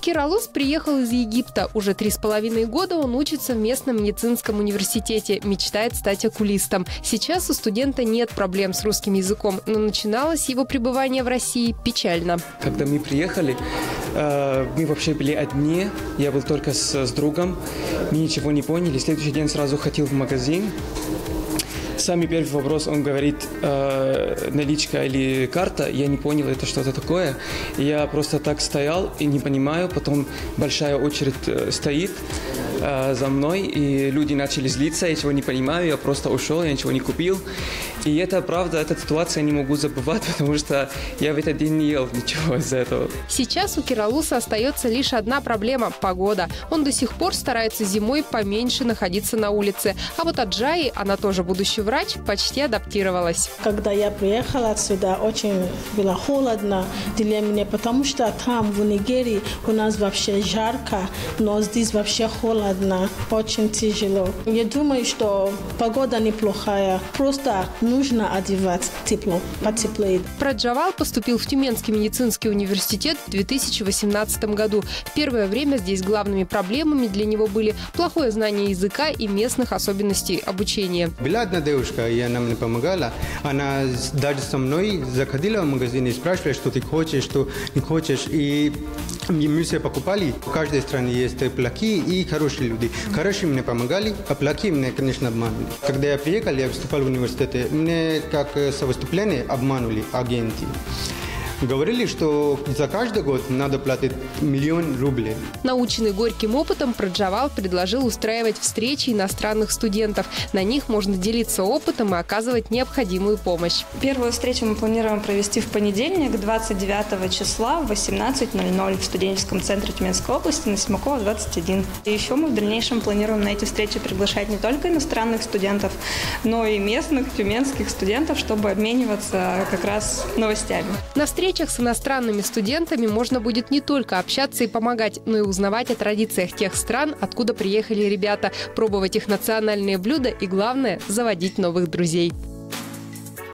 Киралус приехал из Египта. Уже три с половиной года он учится в местном медицинском университете. Мечтает стать окулистом. Сейчас у студента нет проблем с русским языком, но начиналось его пребывание в России печально. Когда мы приехали, э, мы вообще были одни. Я был только с, с другом. Мы ничего не поняли. Следующий день сразу хотел в магазин. Самый первый вопрос, он говорит, э, наличка или карта, я не понял, это что-то такое. Я просто так стоял и не понимаю, потом большая очередь э, стоит э, за мной, и люди начали злиться, я ничего не понимаю, я просто ушел, я ничего не купил. И это правда, эта ситуация я не могу забывать, потому что я в этот день не ел ничего из-за этого. Сейчас у Киралуса остается лишь одна проблема – погода. Он до сих пор старается зимой поменьше находиться на улице. А вот Аджаи, она тоже будущий врач, почти адаптировалась. Когда я приехала отсюда, очень было холодно для меня, потому что там, в Нигерии, у нас вообще жарко, но здесь вообще холодно, очень тяжело. Я думаю, что погода неплохая, просто нужно одевать тепло, потеплее. Праджавал поступил в Тюменский медицинский университет в 2018 году. В первое время здесь главными проблемами для него были плохое знание языка и местных особенностей обучения. Девушка, и она мне помогала. Она даже со мной заходила в магазин и спрашивала, что ты хочешь, что не хочешь. И мы все покупали. В каждой стране есть плохие и хорошие люди. Хорошие мне помогали, а плохие мне, конечно, обманули. Когда я приехал, я выступал в университете, мне как со выступления обманули агенты. Говорили, что за каждый год надо платить миллион рублей. Наученный горьким опытом, Праджавал предложил устраивать встречи иностранных студентов. На них можно делиться опытом и оказывать необходимую помощь. Первую встречу мы планируем провести в понедельник, 29 числа в 18.00 в студенческом центре Тюменской области на Симакова, 21. И еще мы в дальнейшем планируем на эти встречи приглашать не только иностранных студентов, но и местных тюменских студентов, чтобы обмениваться как раз новостями. На встрече встречах с иностранными студентами можно будет не только общаться и помогать, но и узнавать о традициях тех стран, откуда приехали ребята, пробовать их национальные блюда и, главное, заводить новых друзей.